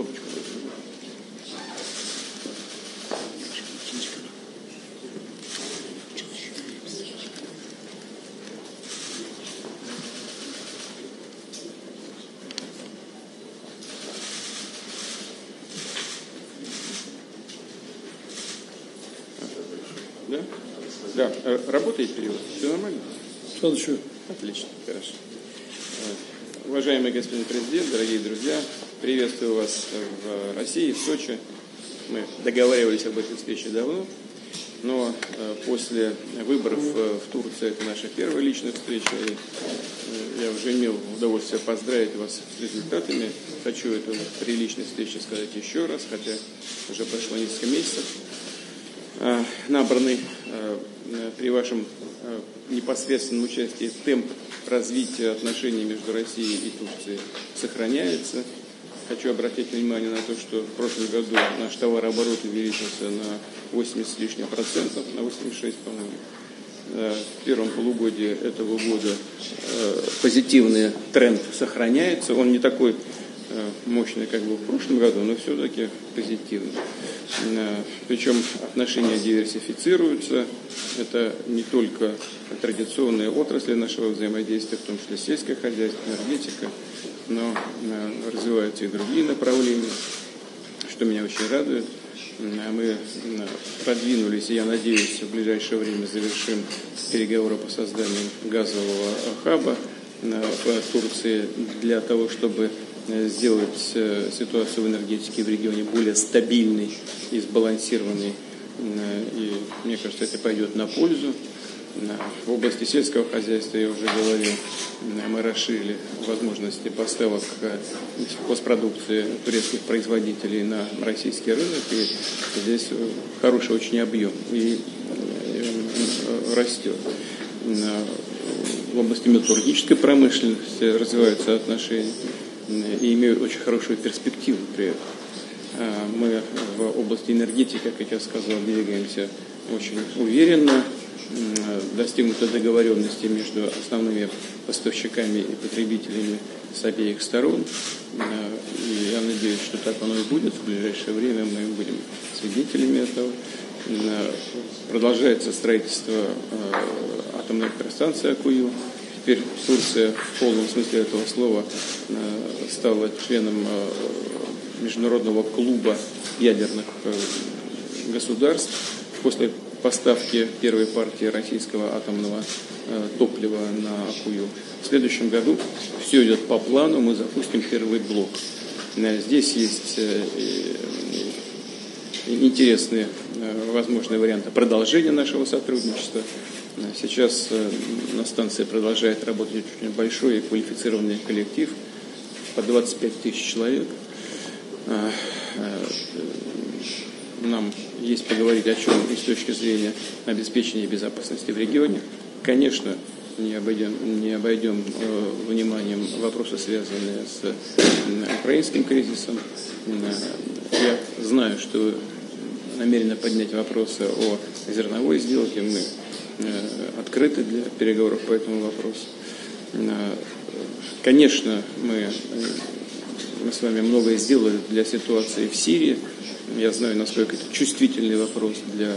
Кнопочку. Да? Да. Э, Работает перевод? Все нормально? Çalışıyor. Отлично, хорошо. Уважаемый господин президент, дорогие друзья, приветствую вас в России, в Сочи. Мы договаривались об этой встрече давно, но э, после выборов э, в Турции это наша первая личная встреча, и э, я уже имел удовольствие поздравить вас с результатами. Хочу эту при личной встрече сказать еще раз, хотя уже прошло несколько месяцев. Набранный при вашем непосредственном участии темп развития отношений между Россией и Турцией сохраняется. Хочу обратить внимание на то, что в прошлом году наш товарооборот увеличился на 80 с лишним процентов, на 86, по-моему. Э, В первом полугодии этого года э, позитивный тренд сохраняется. Он не такой э, мощный, как был в прошлом году, но все-таки позитивный. Э, Причем отношения диверсифицируются. Это не только традиционные отрасли нашего взаимодействия, в том числе сельское хозяйство, энергетика, но э, развиваются и другие направления, что меня очень радует. Э, Мы э, продвинулись, и я надеюсь, в ближайшее время завершим переговоры по созданию газового хаба в Турции для того, чтобы сделать ситуацию в энергетике в регионе более стабильной и сбалансированной. Э, И мне кажется, это пойдет на пользу. Э, В области сельского хозяйства, я уже говорил, э, мы расширили возможности поставок сельхозпродукции турецких производителей на российский рынок. И здесь хороший очень объем и растет. В области металлургической промышленности развиваются отношения и имеют очень хорошую перспективу при этом. Э, Мы в области энергетики, как я сказал, двигаемся очень уверенно. М, Достигнуты договоренности между основными поставщиками и потребителями с обеих сторон. Э, И я надеюсь, что так оно и будет. В ближайшее время мы будем свидетелями этого. Э, Продолжается строительство атомной электростанции Акую. Теперь Турция в полном смысле этого слова стала членом международного клуба ядерных э, государств после поставки первой партии российского атомного э, топлива на Акую. В следующем году все идет по плану, мы запустим первый блок. Э, Здесь есть интересные возможные варианты продолжения нашего сотрудничества. Сейчас на станции продолжает работать очень большой и квалифицированный коллектив, по 25 тысяч человек. Э, э, Нам есть поговорить о чем и с точки зрения обеспечения безопасности в регионе. Конечно, не обойдем, не обойдем э, вниманием вопросы, связанные с э, украинским кризисом. Э, Я знаю, что вы намерены поднять вопросы о зерновой сделке. Мы э, открыты для переговоров по этому вопросу. Конечно, мы, мы с вами многое сделали для ситуации в Сирии. Я знаю, насколько это чувствительный вопрос для,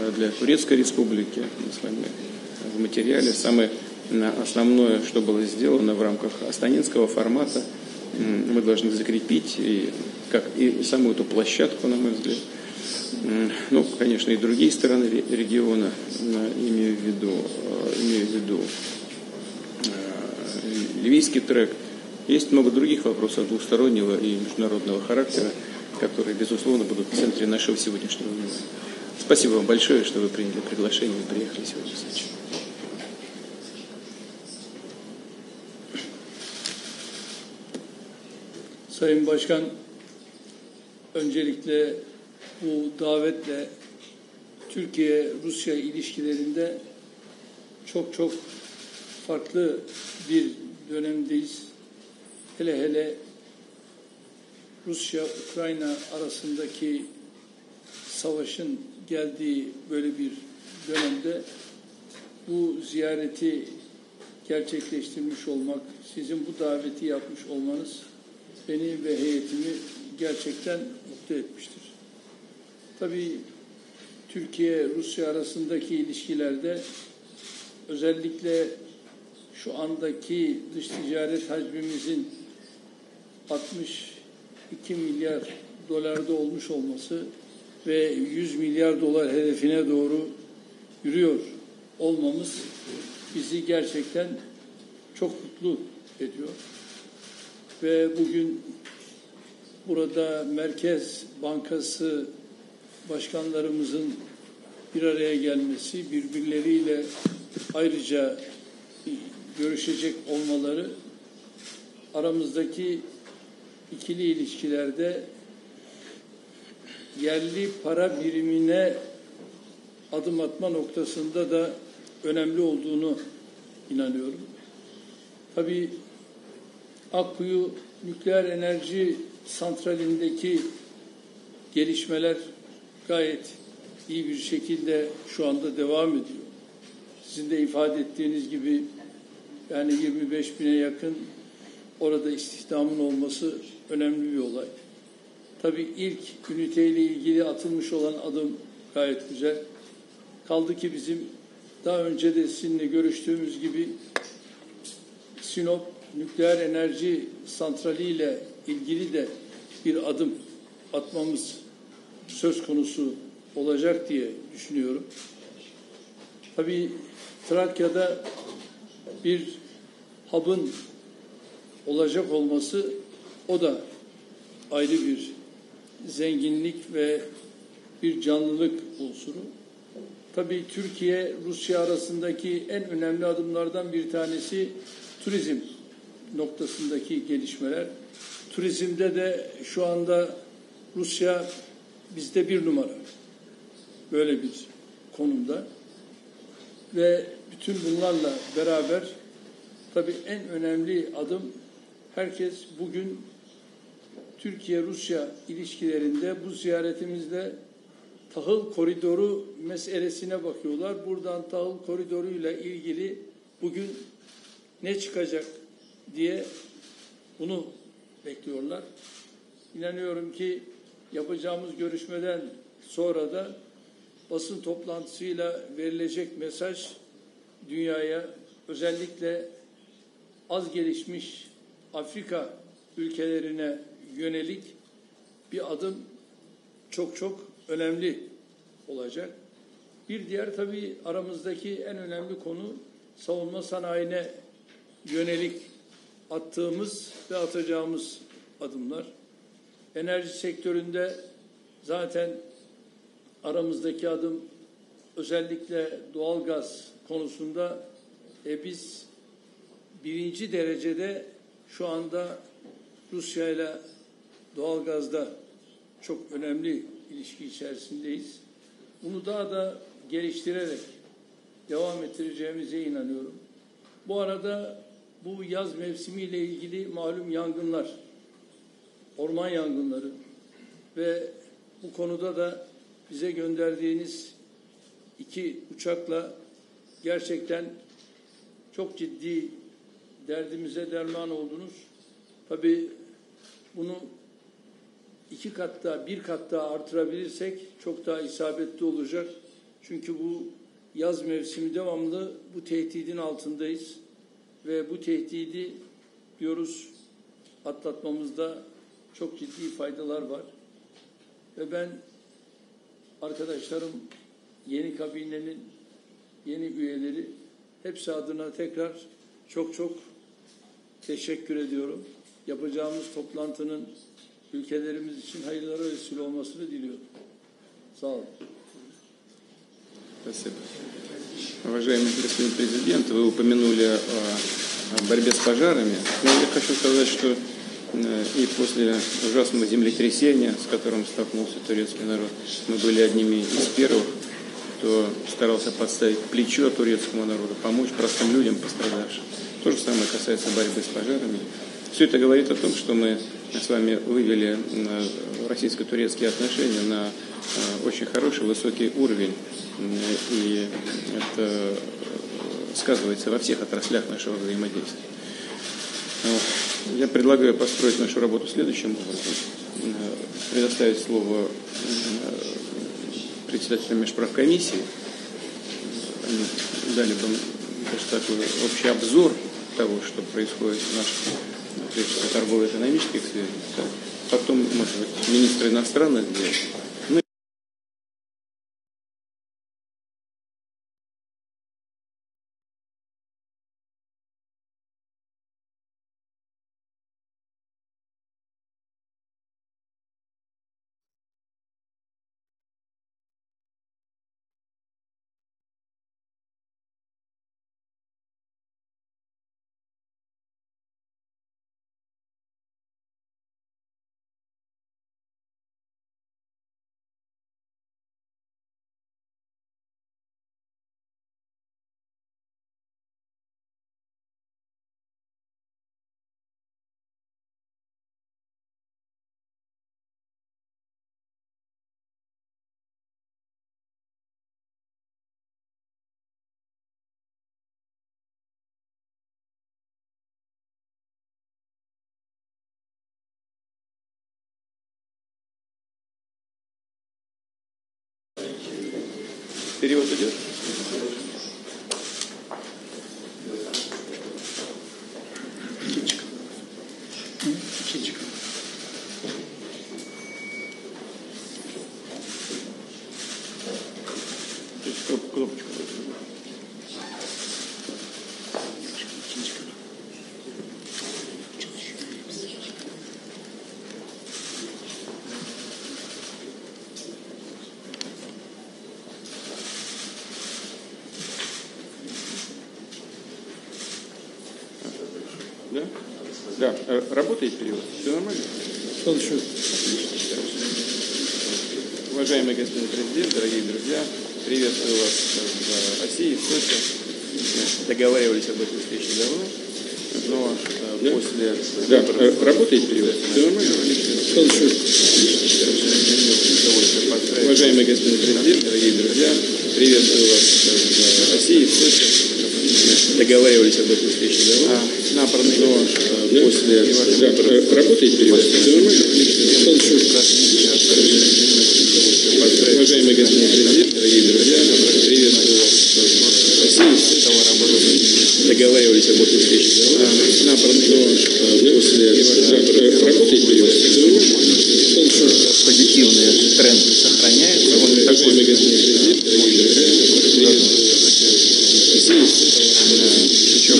э, для Турецкой республики. Мы с вами в материале. Самое основное, что было сделано в рамках астанинского формата, мы должны закрепить и, как, и саму эту площадку, на мой взгляд. Ну, конечно, и другие стороны ре- региона, имею в виду, э, имею в виду э, ливийский трек. Есть много других вопросов двустороннего и международного характера, которые, безусловно, будут в центре нашего сегодняшнего внимания. Спасибо вам большое, что вы приняли приглашение и приехали сегодня в Сочи. Sayın Başkan, öncelikle bu davetle Türkiye-Rusya ilişkilerinde çok çok farklı bir dönemdeyiz. Hele hele Rusya-Ukrayna arasındaki savaşın geldiği böyle bir dönemde bu ziyareti gerçekleştirmiş olmak, sizin bu daveti yapmış olmanız beni ve heyetimi gerçekten mutlu etmiştir. Tabii Türkiye-Rusya arasındaki ilişkilerde özellikle şu andaki dış ticaret hacmimizin 62 milyar dolarda olmuş olması ve 100 milyar dolar hedefine doğru yürüyor olmamız bizi gerçekten çok mutlu ediyor. Ve bugün burada Merkez Bankası başkanlarımızın bir araya gelmesi, birbirleriyle ayrıca görüşecek olmaları aramızdaki ikili ilişkilerde yerli para birimine adım atma noktasında da önemli olduğunu inanıyorum. Tabii Akkuyu nükleer enerji santralindeki gelişmeler gayet iyi bir şekilde şu anda devam ediyor. Sizin de ifade ettiğiniz gibi yani 25 bine yakın orada istihdamın olması önemli bir olay. Tabii ilk üniteyle ilgili atılmış olan adım gayet güzel. Kaldı ki bizim daha önce de sizinle görüştüğümüz gibi Sinop nükleer enerji santrali ile ilgili de bir adım atmamız söz konusu olacak diye düşünüyorum. Tabii Trakya'da bir hub'ın olacak olması o da ayrı bir zenginlik ve bir canlılık unsuru. Tabii Türkiye Rusya arasındaki en önemli adımlardan bir tanesi turizm noktasındaki gelişmeler. Turizmde de şu anda Rusya bizde bir numara. Böyle bir konumda. Ve bütün bunlarla beraber tabii en önemli adım herkes bugün Türkiye-Rusya ilişkilerinde bu ziyaretimizde tahıl koridoru meselesine bakıyorlar. Buradan tahıl koridoruyla ilgili bugün ne çıkacak diye bunu bekliyorlar. İnanıyorum ki yapacağımız görüşmeden sonra da basın toplantısıyla verilecek mesaj dünyaya özellikle az gelişmiş Afrika ülkelerine yönelik bir adım çok çok önemli olacak. Bir diğer tabii aramızdaki en önemli konu savunma sanayine yönelik attığımız ve atacağımız adımlar. Enerji sektöründe zaten aramızdaki adım özellikle doğalgaz konusunda e, biz birinci derecede şu anda Rusya ile doğalgazda çok önemli ilişki içerisindeyiz. Bunu daha da geliştirerek devam ettireceğimize inanıyorum. Bu arada bu yaz mevsimiyle ilgili malum yangınlar, orman yangınları ve bu konuda da bize gönderdiğiniz iki uçakla gerçekten çok ciddi derdimize derman oldunuz. Tabii bunu iki kat daha, bir kat daha artırabilirsek çok daha isabetli olacak. Çünkü bu yaz mevsimi devamlı bu tehdidin altındayız. Ve bu tehdidi diyoruz atlatmamızda çok ciddi faydalar var. Ve ben arkadaşlarım yeni kabinenin yeni üyeleri hepsi adına tekrar çok çok teşekkür ediyorum. Yapacağımız toplantının ülkelerimiz için hayırlara vesile olmasını diliyorum. Sağ olun. Спасибо. Уважаемый господин президент, вы упомянули о борьбе с пожарами. Но я хочу сказать, что э, и после ужасного землетрясения, с которым столкнулся турецкий народ, мы были одними из первых, кто старался подставить плечо турецкому народу, помочь простым людям, пострадавшим. То же самое касается борьбы с пожарами. Все это говорит о том, что мы с вами вывели э, российско-турецкие отношения на э, очень хороший, высокий уровень. И это сказывается во всех отраслях нашего взаимодействия. Я предлагаю построить нашу работу следующим образом. Предоставить слово председателю межправкомиссии. Дали бы такой общий обзор того, что происходит в наших торгово-экономических сферах. Потом, может быть, министр иностранных дел Перевод идет? Да. Э, Работает перевод? Все нормально? Çalışıyor. Уважаемый господин президент, дорогие друзья, приветствую вас в России, в Сочи. Договаривались об этой встрече давно, но э, после... Да, э, работает перевод? Все нормально? Çalışıyor. Уважаемый господин президент, дорогие друзья, приветствую вас в России, в Сочи. Договаривались об этой встрече давно, но э, после... Да, работает перевод? Все нормально? Уважаемый господин президент, дорогие друзья, приветствую вас. Договаривались об этой встрече давно, но э, после... Да, работает перевод? Все нормально? позитивные тренды сохраняются. Он не такой Уважаемый господин президент, дорогие друзья, причем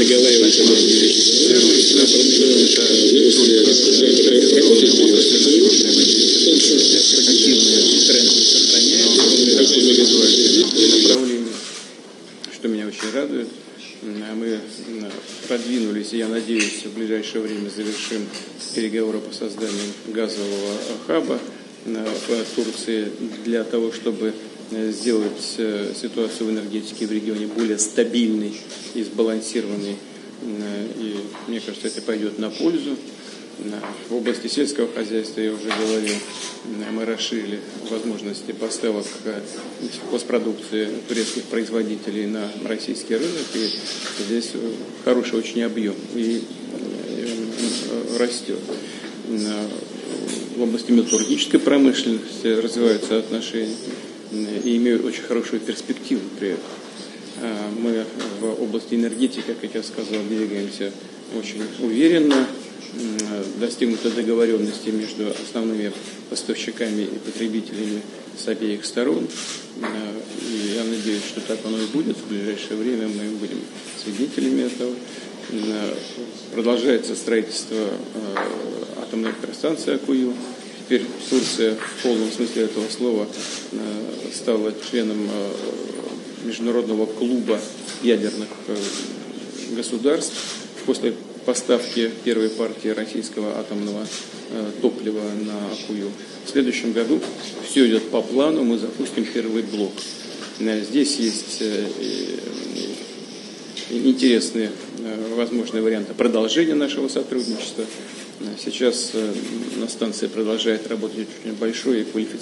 что меня очень радует. Мы продвинулись, и я надеюсь, в ближайшее время завершим переговоры по созданию газового хаба в Турции для того, чтобы сделать ситуацию в энергетике в регионе более стабильной и сбалансированной. И мне кажется, это пойдет на пользу. В области сельского хозяйства, я уже говорил, мы расширили возможности поставок сельхозпродукции турецких производителей на российский рынок. И здесь хороший очень объем и растет. В области металлургической промышленности развиваются отношения и имеют очень хорошую перспективу при этом. Мы в области энергетики, как я сказал, двигаемся очень уверенно. Достигнута договоренности между основными поставщиками и потребителями с обеих сторон. И я надеюсь, что так оно и будет. В ближайшее время мы будем свидетелями этого. Продолжается строительство атомной электростанции Акую. Теперь Турция в полном смысле этого слова стала членом международного клуба ядерных государств. После поставки первой партии российского атомного топлива на Акую. В следующем году все идет по плану, мы запустим первый блок. Здесь есть интересные возможные варианты продолжения нашего сотрудничества. Сейчас на станции продолжает работать очень большой и квалифицированный